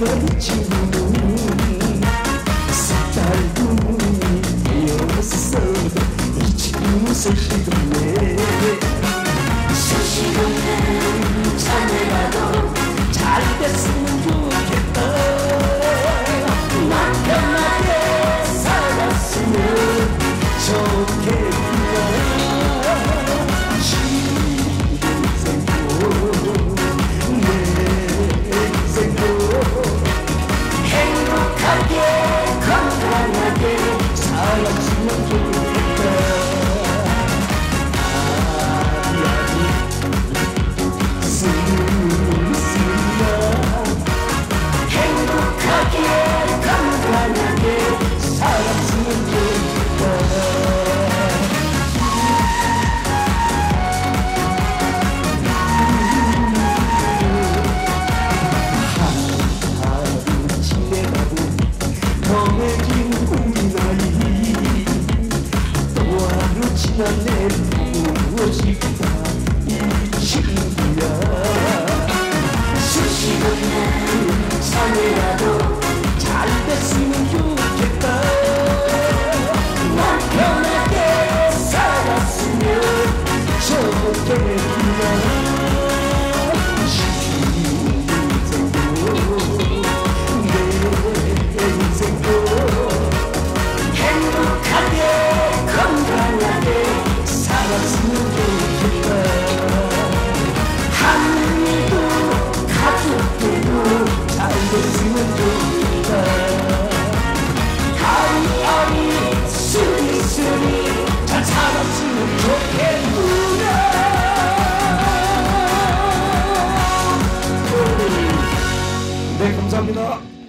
Thank you. yang 处 the name of worship. スタミナ